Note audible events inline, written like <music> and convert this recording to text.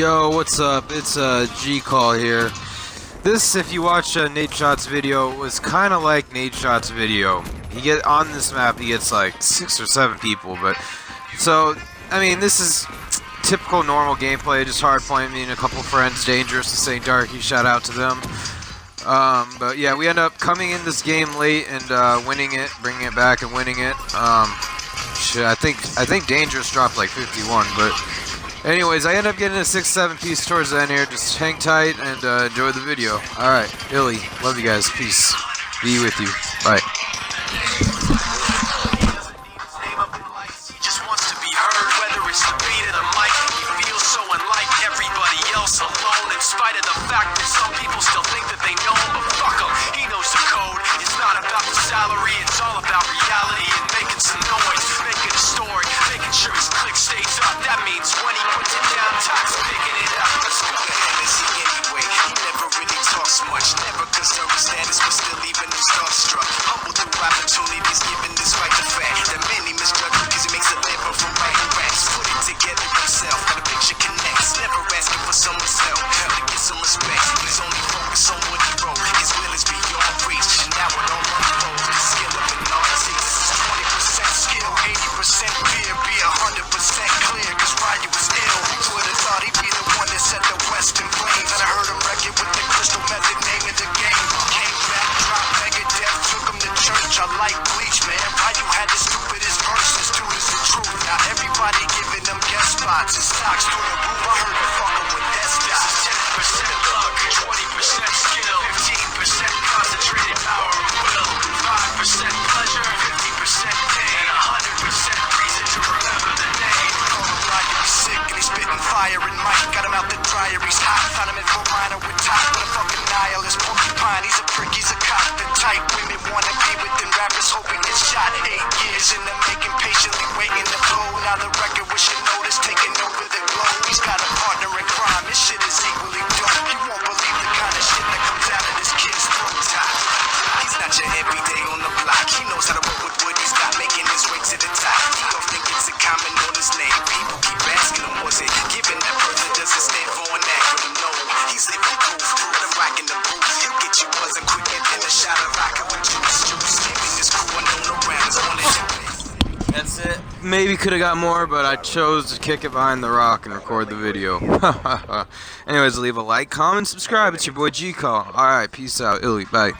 Yo, what's up? It's uh, G-Call here. This, if you watch uh, Nadeshot's video, was kind of like Nadeshot's video. He get on this map, he gets like six or seven people, but so I mean, this is typical normal gameplay, just hard point. Me and a couple friends, Dangerous and Saint Darky. Shout out to them. Um, but yeah, we end up coming in this game late and uh, winning it, bringing it back and winning it. Um, I think I think Dangerous dropped like 51, but Anyways, I end up getting a 6-7 piece towards the end here. Just hang tight and uh, enjoy the video. Alright, Illy, love you guys. Peace. Be with you. Bye. spite of the firing mic. Got him out the dryer, he's hot. Found him in Fort Minor with top, but a fucking nihilist porcupine. maybe could have got more, but I chose to kick it behind the rock and record the video. <laughs> Anyways, leave a like, comment, subscribe. It's your boy G-Call. Alright, peace out. Illy, bye.